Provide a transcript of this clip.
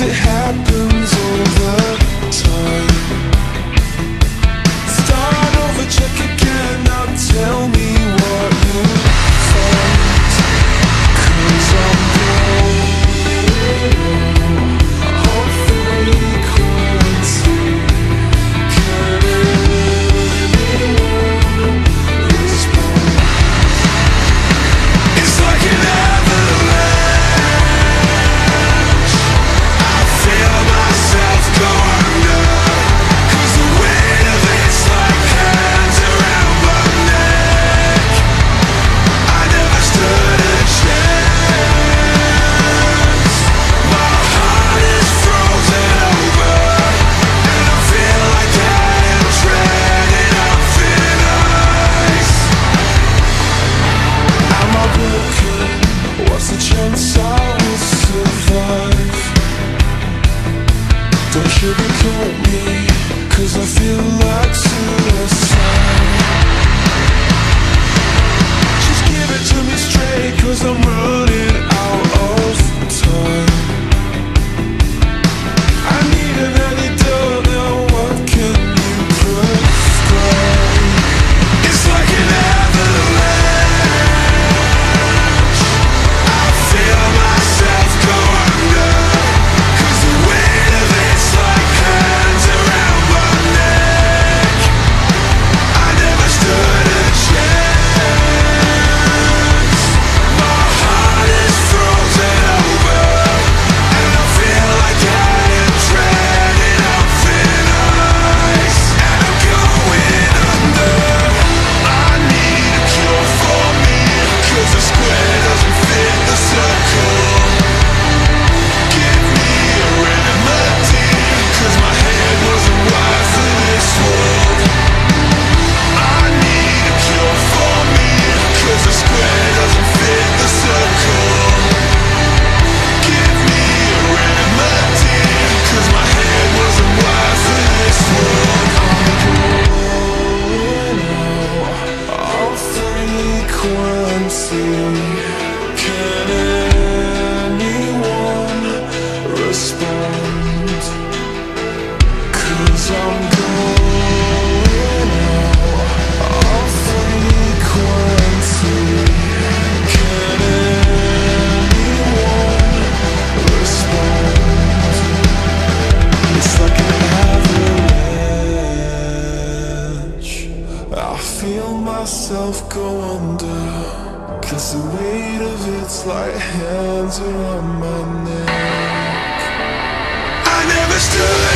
it happen? Thank you. feel myself go under. Cause the weight of it's light hands around my neck. I never stood